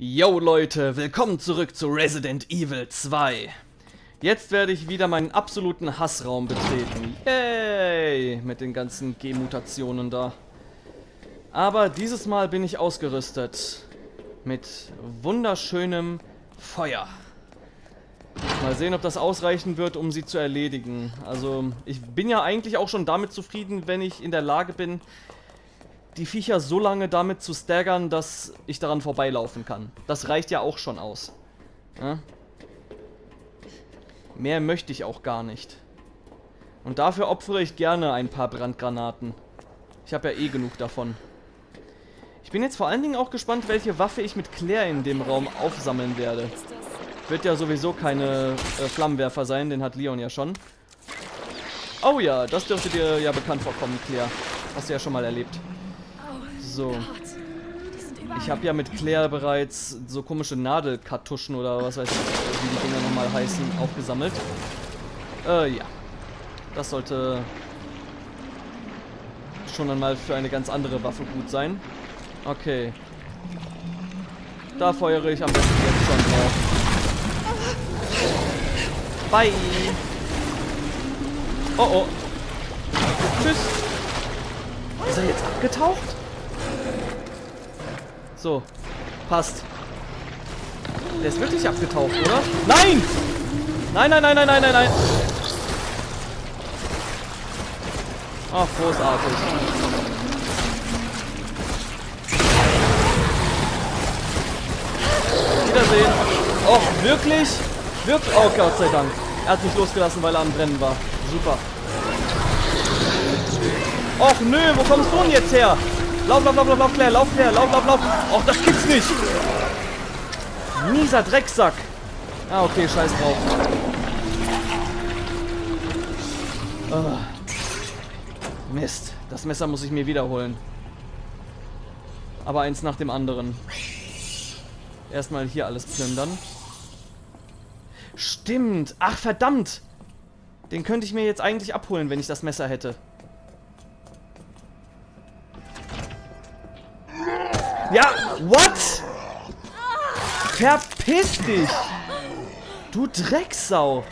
Yo Leute, willkommen zurück zu Resident Evil 2. Jetzt werde ich wieder meinen absoluten Hassraum betreten. Yay! Mit den ganzen G-Mutationen da. Aber dieses Mal bin ich ausgerüstet. Mit wunderschönem Feuer. Mal sehen, ob das ausreichen wird, um sie zu erledigen. Also, ich bin ja eigentlich auch schon damit zufrieden, wenn ich in der Lage bin, die Viecher so lange damit zu staggern, dass ich daran vorbeilaufen kann. Das reicht ja auch schon aus. Ja? Mehr möchte ich auch gar nicht. Und dafür opfere ich gerne ein paar Brandgranaten. Ich habe ja eh genug davon. Ich bin jetzt vor allen Dingen auch gespannt, welche Waffe ich mit Claire in dem Raum aufsammeln werde. Wird ja sowieso keine äh, Flammenwerfer sein, den hat Leon ja schon. Oh ja, das dürfte dir ja bekannt vorkommen, Claire. Hast du ja schon mal erlebt. So. Ich habe ja mit Claire bereits so komische Nadelkartuschen oder was weiß ich, wie die Dinger nochmal heißen, aufgesammelt. Äh, ja. Das sollte schon einmal für eine ganz andere Waffe gut sein. Okay. Da feuere ich am besten jetzt schon drauf. Bye. Oh oh. Tschüss. Ist er jetzt abgetaucht? So, passt. Der ist wirklich abgetaucht, oder? Nein! Nein, nein, nein, nein, nein, nein, nein. Ach, großartig. Wiedersehen. Oh, wirklich? Wirklich? Oh, Gott sei Dank. Er hat mich losgelassen, weil er am Brennen war. Super. Och, nö, wo kommst du denn jetzt her? Lauf, lauf, lauf, lauf, lauf, Claire, lauf, Claire, lauf, lauf, lauf. Och, das gibt's nicht. Mieser Drecksack. Ah, okay, scheiß drauf. Oh. Mist. Das Messer muss ich mir wiederholen. Aber eins nach dem anderen. Erstmal hier alles plündern. Stimmt. Ach, verdammt. Den könnte ich mir jetzt eigentlich abholen, wenn ich das Messer hätte. Ja, what? Verpiss dich! Du Drecksau!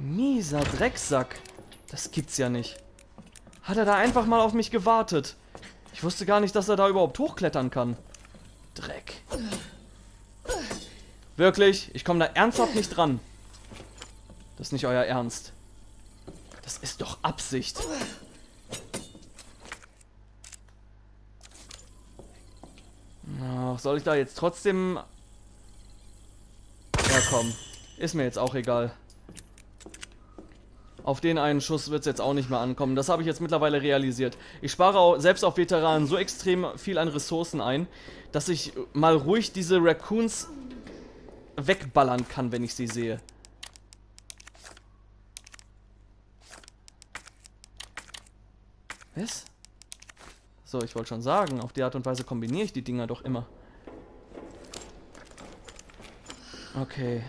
Mieser Drecksack. Das gibt's ja nicht. Hat er da einfach mal auf mich gewartet? Ich wusste gar nicht, dass er da überhaupt hochklettern kann. Dreck. Wirklich? Ich komme da ernsthaft nicht dran. Das ist nicht euer Ernst. Das ist doch Absicht. Ach, soll ich da jetzt trotzdem... Ja, komm. Ist mir jetzt auch egal. Auf den einen Schuss wird es jetzt auch nicht mehr ankommen. Das habe ich jetzt mittlerweile realisiert. Ich spare auch selbst auf Veteranen so extrem viel an Ressourcen ein, dass ich mal ruhig diese Raccoons wegballern kann, wenn ich sie sehe. Was? So, ich wollte schon sagen, auf die Art und Weise kombiniere ich die Dinger doch immer. Okay.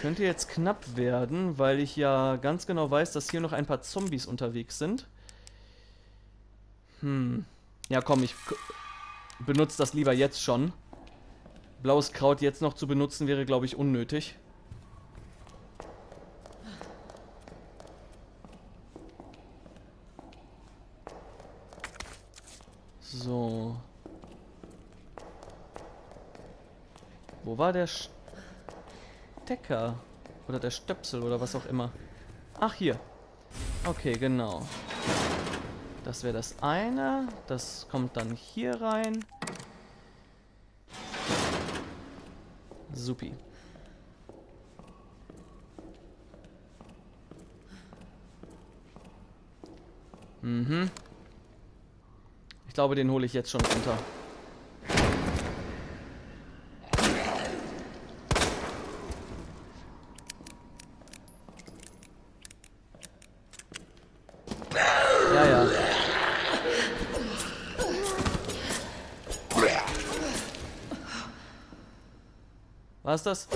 Könnte jetzt knapp werden, weil ich ja ganz genau weiß, dass hier noch ein paar Zombies unterwegs sind. Hm. Ja, komm, ich benutze das lieber jetzt schon. Blaues Kraut jetzt noch zu benutzen wäre, glaube ich, unnötig. So. Wo war der Stecker? Oder der Stöpsel oder was auch immer. Ach, hier. Okay, genau. Das wäre das eine. Das kommt dann hier rein. Supi. Mhm. Ich glaube, den hole ich jetzt schon runter. Ja, ja. Was ist das?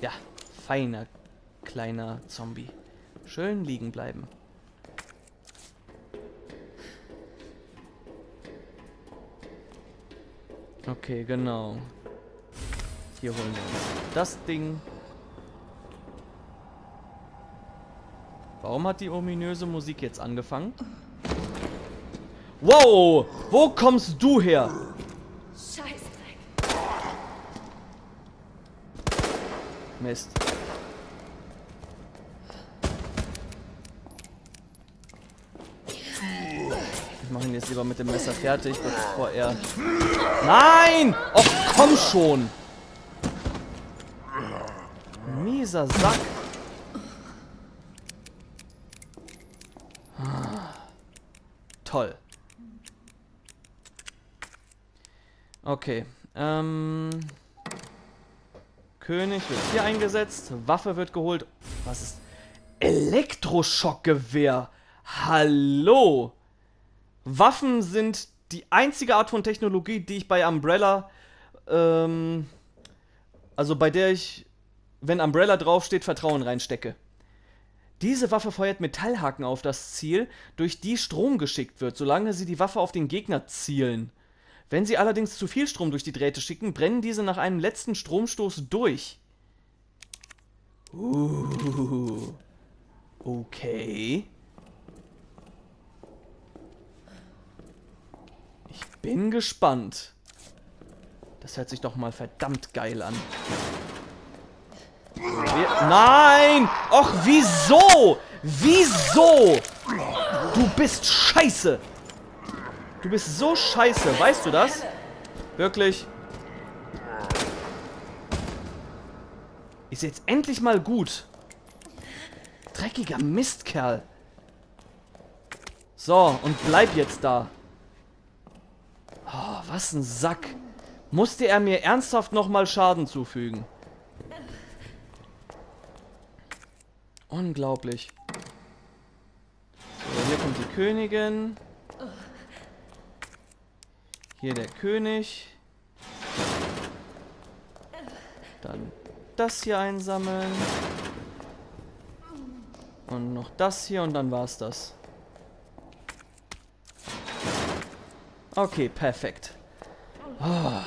Ja, feiner kleiner Zombie. Schön liegen bleiben. Okay, genau. Hier holen wir uns das Ding. Warum hat die ominöse Musik jetzt angefangen? Wow! Wo kommst du her? Scheißdreck. Mist. Mache ihn jetzt lieber mit dem Messer fertig, bevor er... Nein! Och, komm schon! Mieser Sack. Toll. Okay. Ähm... König wird hier eingesetzt. Waffe wird geholt. Was ist... Elektroschockgewehr. Hallo. Waffen sind die einzige Art von Technologie, die ich bei Umbrella, ähm, also bei der ich, wenn Umbrella draufsteht, Vertrauen reinstecke. Diese Waffe feuert Metallhaken auf das Ziel, durch die Strom geschickt wird, solange sie die Waffe auf den Gegner zielen. Wenn sie allerdings zu viel Strom durch die Drähte schicken, brennen diese nach einem letzten Stromstoß durch. Uh, okay. Bin gespannt. Das hört sich doch mal verdammt geil an. Nein! Och, wieso? Wieso? Du bist scheiße. Du bist so scheiße. Weißt du das? Wirklich? Ist jetzt endlich mal gut. Dreckiger Mistkerl. So, und bleib jetzt da. Oh, was ein Sack. Musste er mir ernsthaft nochmal Schaden zufügen? Unglaublich. So, hier kommt die Königin. Hier der König. Dann das hier einsammeln. Und noch das hier und dann war's das. Okay, perfekt. Oh.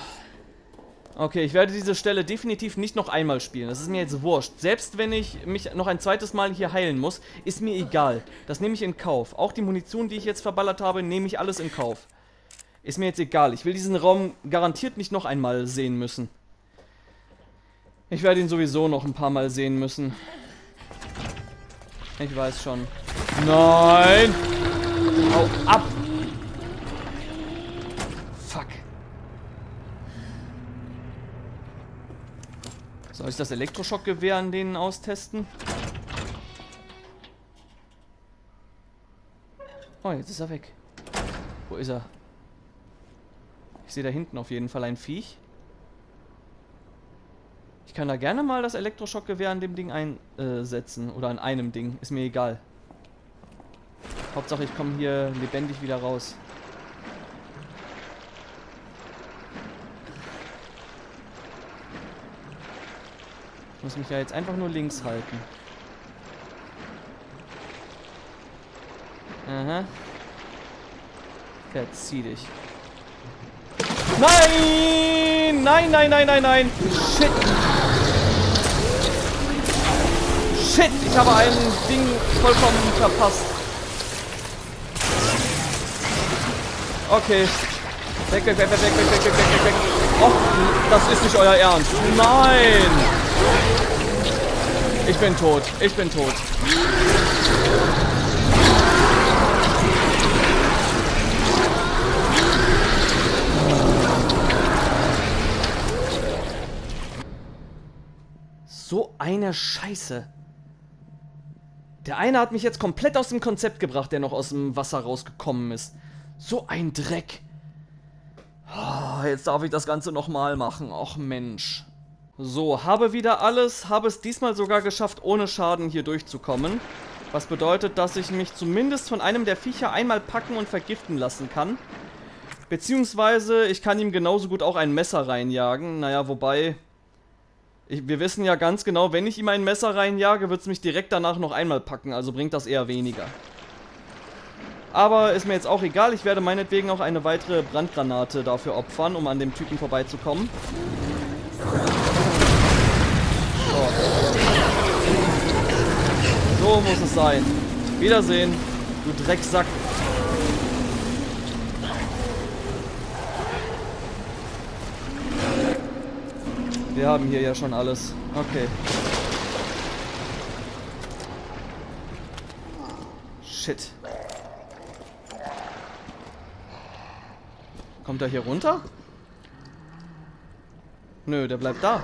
Okay, ich werde diese Stelle definitiv nicht noch einmal spielen. Das ist mir jetzt wurscht. Selbst wenn ich mich noch ein zweites Mal hier heilen muss, ist mir egal. Das nehme ich in Kauf. Auch die Munition, die ich jetzt verballert habe, nehme ich alles in Kauf. Ist mir jetzt egal. Ich will diesen Raum garantiert nicht noch einmal sehen müssen. Ich werde ihn sowieso noch ein paar Mal sehen müssen. Ich weiß schon. Nein! Hau ab! Soll ich das Elektroschockgewehr an denen austesten? Oh, jetzt ist er weg. Wo ist er? Ich sehe da hinten auf jeden Fall ein Viech. Ich kann da gerne mal das Elektroschockgewehr an dem Ding einsetzen. Oder an einem Ding. Ist mir egal. Hauptsache ich komme hier lebendig wieder raus. Muss mich ja jetzt einfach nur links halten. Aha. Verzieh dich. Nein! Nein, nein, nein, nein, nein! Shit! Shit! Ich habe ein Ding vollkommen verpasst. Okay. Weg, weg, weg, weg, weg, weg, weg, weg, weg, weg. Och, das ist nicht euer Ernst. Nein! Ich bin tot. Ich bin tot. So eine Scheiße. Der eine hat mich jetzt komplett aus dem Konzept gebracht, der noch aus dem Wasser rausgekommen ist. So ein Dreck. Oh, jetzt darf ich das Ganze nochmal machen. Och Mensch. So, habe wieder alles, habe es diesmal sogar geschafft, ohne Schaden hier durchzukommen. Was bedeutet, dass ich mich zumindest von einem der Viecher einmal packen und vergiften lassen kann. Beziehungsweise, ich kann ihm genauso gut auch ein Messer reinjagen. Naja, wobei... Ich, wir wissen ja ganz genau, wenn ich ihm ein Messer reinjage, wird es mich direkt danach noch einmal packen, also bringt das eher weniger. Aber ist mir jetzt auch egal, ich werde meinetwegen auch eine weitere Brandgranate dafür opfern, um an dem Typen vorbeizukommen. So. muss es sein. Wiedersehen, du Drecksack. Wir haben hier ja schon alles. Okay. Shit. Kommt er hier runter? Nö, der bleibt da.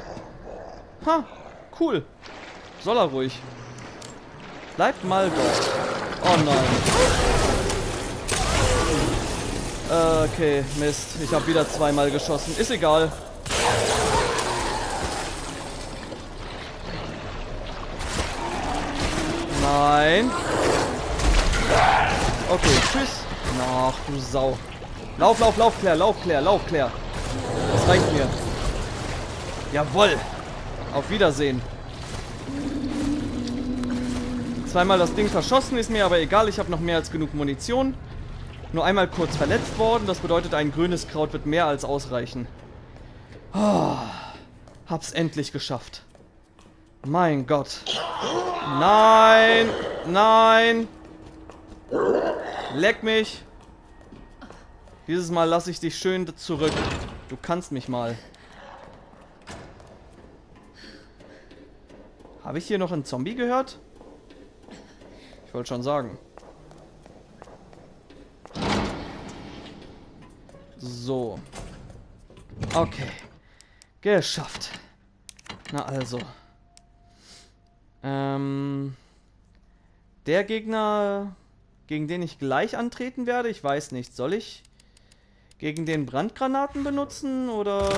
Ha, cool. Soll er ruhig. Bleibt mal dort. Oh nein. Okay, Mist. Ich habe wieder zweimal geschossen. Ist egal. Nein. Okay, tschüss. Ach, du Sau. Lauf, lauf, lauf, Claire, lauf, Claire, lauf, Claire. Das reicht mir. Jawoll. Auf Wiedersehen. Zweimal das Ding verschossen, ist mir aber egal. Ich habe noch mehr als genug Munition. Nur einmal kurz verletzt worden. Das bedeutet, ein grünes Kraut wird mehr als ausreichen. Oh, hab's endlich geschafft. Mein Gott. Nein! Nein! Leck mich! Dieses Mal lasse ich dich schön zurück. Du kannst mich mal. Habe ich hier noch einen Zombie gehört? Wollte schon sagen. So. Okay. Geschafft. Na also. Ähm, der Gegner, gegen den ich gleich antreten werde, ich weiß nicht, soll ich gegen den Brandgranaten benutzen oder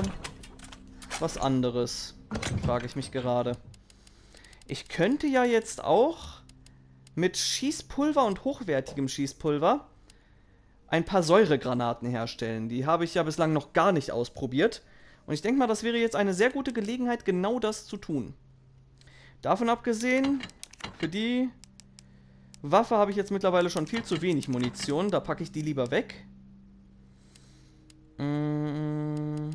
was anderes? Frage ich mich gerade. Ich könnte ja jetzt auch mit Schießpulver und hochwertigem Schießpulver ein paar Säuregranaten herstellen. Die habe ich ja bislang noch gar nicht ausprobiert. Und ich denke mal, das wäre jetzt eine sehr gute Gelegenheit, genau das zu tun. Davon abgesehen, für die Waffe habe ich jetzt mittlerweile schon viel zu wenig Munition. Da packe ich die lieber weg. Mm.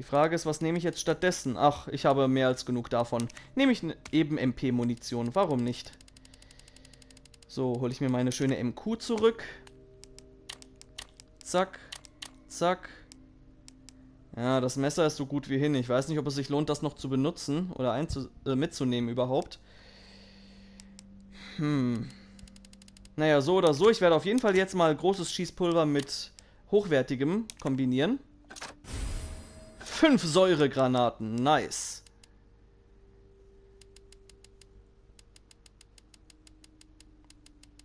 Die Frage ist, was nehme ich jetzt stattdessen? Ach, ich habe mehr als genug davon. Nehme ich eben MP-Munition. Warum nicht? So, hole ich mir meine schöne MQ zurück. Zack. Zack. Ja, das Messer ist so gut wie hin. Ich weiß nicht, ob es sich lohnt, das noch zu benutzen oder äh, mitzunehmen überhaupt. Hm. Naja, so oder so. Ich werde auf jeden Fall jetzt mal großes Schießpulver mit hochwertigem kombinieren. Fünf Säuregranaten. Nice.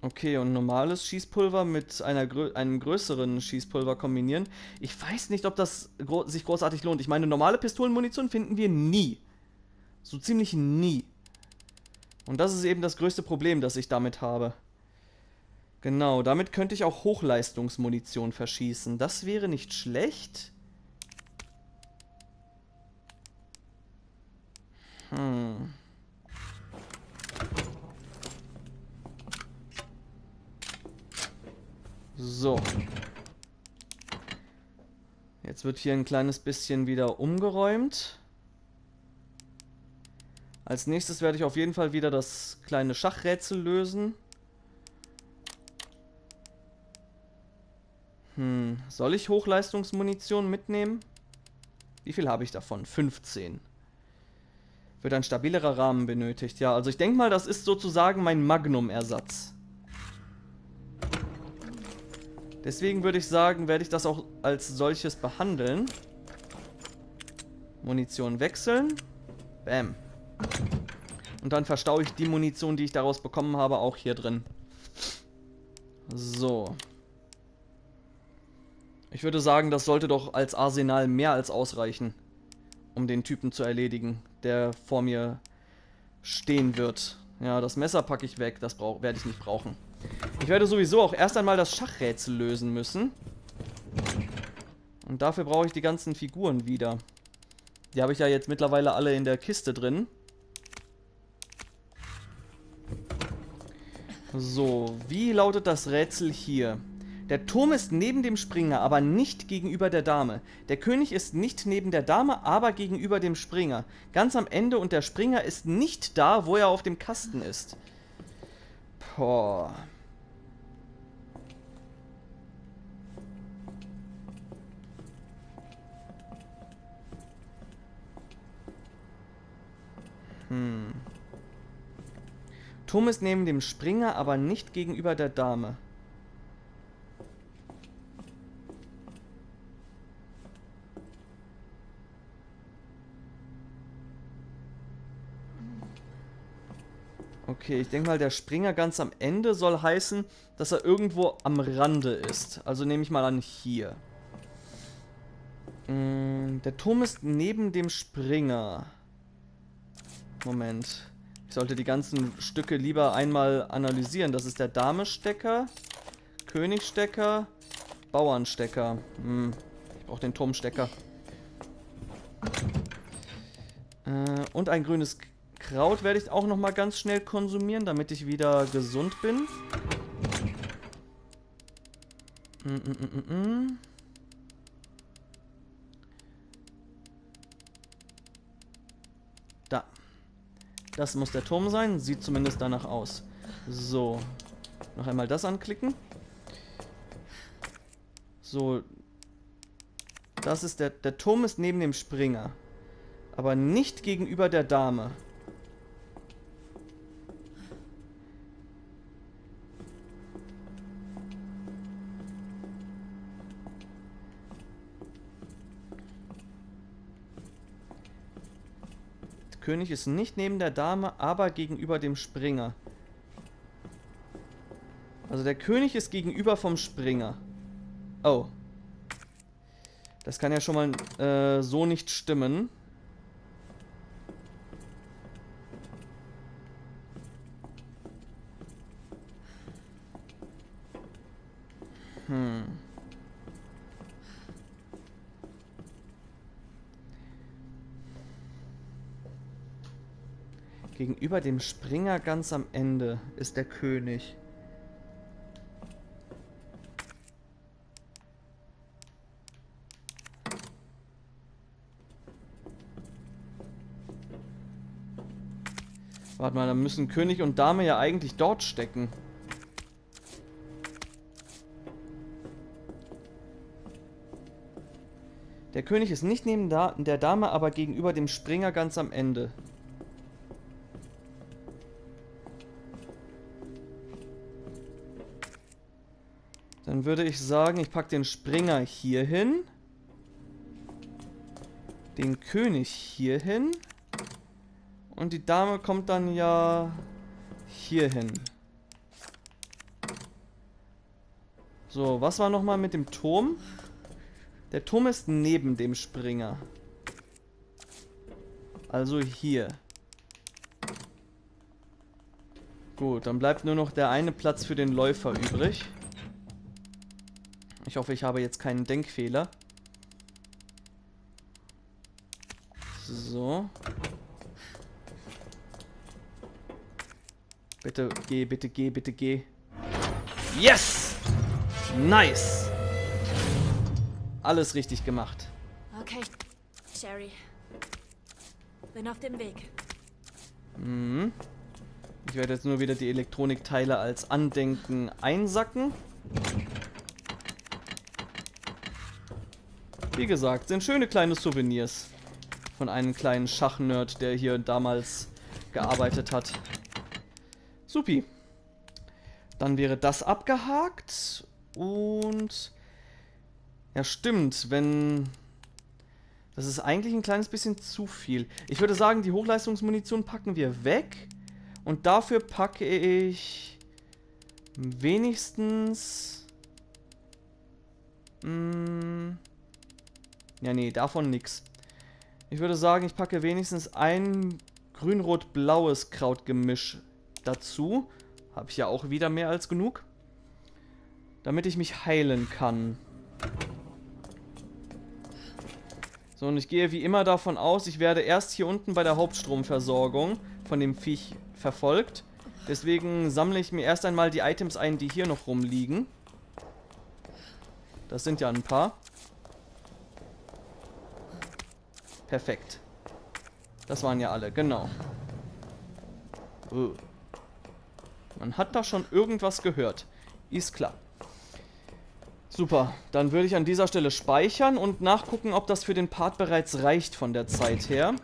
Okay, und normales Schießpulver mit einer grö einem größeren Schießpulver kombinieren. Ich weiß nicht, ob das gro sich großartig lohnt. Ich meine, normale Pistolenmunition finden wir nie. So ziemlich nie. Und das ist eben das größte Problem, das ich damit habe. Genau, damit könnte ich auch Hochleistungsmunition verschießen. Das wäre nicht schlecht. Hm. So. Jetzt wird hier ein kleines bisschen wieder umgeräumt. Als nächstes werde ich auf jeden Fall wieder das kleine Schachrätsel lösen. Hm, soll ich Hochleistungsmunition mitnehmen? Wie viel habe ich davon? 15. Wird ein stabilerer Rahmen benötigt. Ja, also ich denke mal, das ist sozusagen mein Magnum-Ersatz. Deswegen würde ich sagen, werde ich das auch als solches behandeln. Munition wechseln. Bam. Und dann verstaue ich die Munition, die ich daraus bekommen habe, auch hier drin. So. Ich würde sagen, das sollte doch als Arsenal mehr als ausreichen, um den Typen zu erledigen, der vor mir stehen wird. Ja, das Messer packe ich weg, das werde ich nicht brauchen. Ich werde sowieso auch erst einmal das Schachrätsel lösen müssen. Und dafür brauche ich die ganzen Figuren wieder. Die habe ich ja jetzt mittlerweile alle in der Kiste drin. So, wie lautet das Rätsel hier? Der Turm ist neben dem Springer, aber nicht gegenüber der Dame. Der König ist nicht neben der Dame, aber gegenüber dem Springer. Ganz am Ende und der Springer ist nicht da, wo er auf dem Kasten ist. Boah. Hm. Turm ist neben dem Springer, aber nicht gegenüber der Dame. Okay, ich denke mal, der Springer ganz am Ende soll heißen, dass er irgendwo am Rande ist. Also nehme ich mal an hier. Mm, der Turm ist neben dem Springer. Moment. Ich sollte die ganzen Stücke lieber einmal analysieren. Das ist der Dame-Stecker, Königstecker, Bauernstecker. Hm, ich brauche den Turmstecker. Äh, und ein grünes Kraut werde ich auch nochmal ganz schnell konsumieren, damit ich wieder gesund bin. Mm -mm -mm, mm. da. Das muss der Turm sein. Sieht zumindest danach aus. So. Noch einmal das anklicken. So. Das ist der... Der Turm ist neben dem Springer. Aber nicht gegenüber der Dame. König ist nicht neben der Dame, aber gegenüber dem Springer. Also der König ist gegenüber vom Springer. Oh. Das kann ja schon mal äh, so nicht stimmen. Hm. Gegenüber dem Springer ganz am Ende ist der König. Warte mal, dann müssen König und Dame ja eigentlich dort stecken. Der König ist nicht neben der Dame, aber gegenüber dem Springer ganz am Ende. Dann würde ich sagen, ich packe den Springer hier hin. Den König hier hin. Und die Dame kommt dann ja hier hin. So, was war nochmal mit dem Turm? Der Turm ist neben dem Springer. Also hier. Gut, dann bleibt nur noch der eine Platz für den Läufer übrig. Ich hoffe, ich habe jetzt keinen Denkfehler. So. Bitte geh, bitte geh, bitte geh. Yes! Nice! Alles richtig gemacht. Okay, Sherry. Bin auf dem Weg. Mhm. Ich werde jetzt nur wieder die Elektronikteile als Andenken einsacken. Wie gesagt, sind schöne kleine Souvenirs von einem kleinen Schachnerd, der hier damals gearbeitet hat. Supi. Dann wäre das abgehakt und... Ja, stimmt, wenn... Das ist eigentlich ein kleines bisschen zu viel. Ich würde sagen, die Hochleistungsmunition packen wir weg. Und dafür packe ich wenigstens... Mh, hm, ja, nee, davon nix. Ich würde sagen, ich packe wenigstens ein grün-rot-blaues Krautgemisch dazu. Habe ich ja auch wieder mehr als genug. Damit ich mich heilen kann. So, und ich gehe wie immer davon aus, ich werde erst hier unten bei der Hauptstromversorgung von dem Viech verfolgt. Deswegen sammle ich mir erst einmal die Items ein, die hier noch rumliegen. Das sind ja ein paar. Perfekt. Das waren ja alle, genau. Uh. Man hat da schon irgendwas gehört. Ist klar. Super, dann würde ich an dieser Stelle speichern und nachgucken, ob das für den Part bereits reicht von der Zeit her.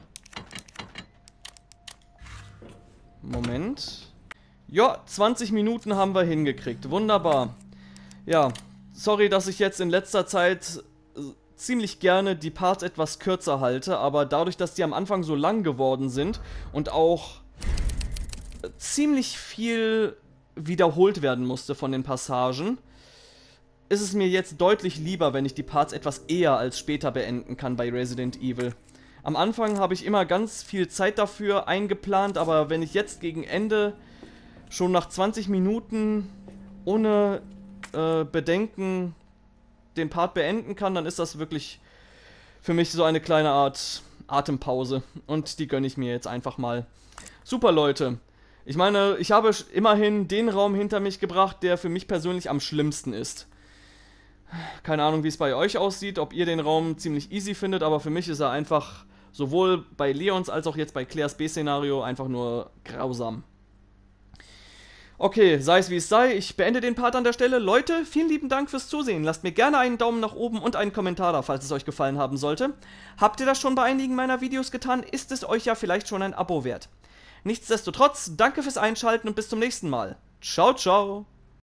Moment. Ja, 20 Minuten haben wir hingekriegt. Wunderbar. Ja, sorry, dass ich jetzt in letzter Zeit ziemlich gerne die Parts etwas kürzer halte, aber dadurch, dass die am Anfang so lang geworden sind und auch ziemlich viel wiederholt werden musste von den Passagen, ist es mir jetzt deutlich lieber, wenn ich die Parts etwas eher als später beenden kann bei Resident Evil. Am Anfang habe ich immer ganz viel Zeit dafür eingeplant, aber wenn ich jetzt gegen Ende schon nach 20 Minuten ohne äh, Bedenken den Part beenden kann, dann ist das wirklich für mich so eine kleine Art Atempause. Und die gönne ich mir jetzt einfach mal. Super, Leute. Ich meine, ich habe immerhin den Raum hinter mich gebracht, der für mich persönlich am schlimmsten ist. Keine Ahnung, wie es bei euch aussieht, ob ihr den Raum ziemlich easy findet, aber für mich ist er einfach sowohl bei Leons als auch jetzt bei Claires B-Szenario einfach nur grausam. Okay, sei es wie es sei, ich beende den Part an der Stelle. Leute, vielen lieben Dank fürs Zusehen. Lasst mir gerne einen Daumen nach oben und einen Kommentar da, falls es euch gefallen haben sollte. Habt ihr das schon bei einigen meiner Videos getan, ist es euch ja vielleicht schon ein Abo wert. Nichtsdestotrotz, danke fürs Einschalten und bis zum nächsten Mal. Ciao, ciao.